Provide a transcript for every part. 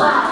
Wow.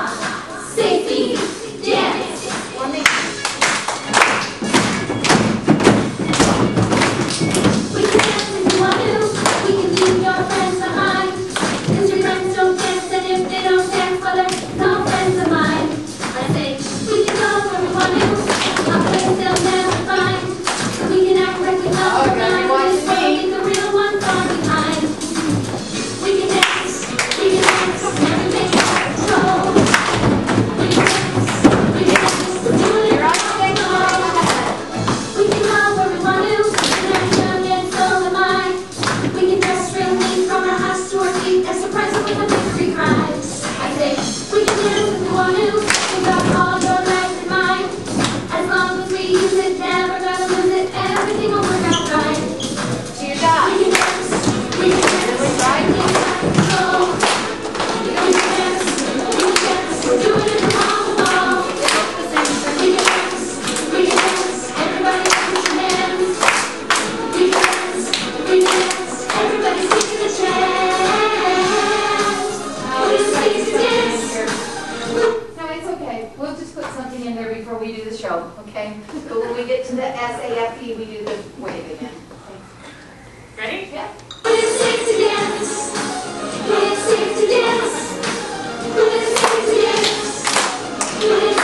We do the show, okay? But when we get to the SAFE, we do the wave again. Ready? Yeah. When it's safe to dance, when it's safe to dance, when it's safe to dance,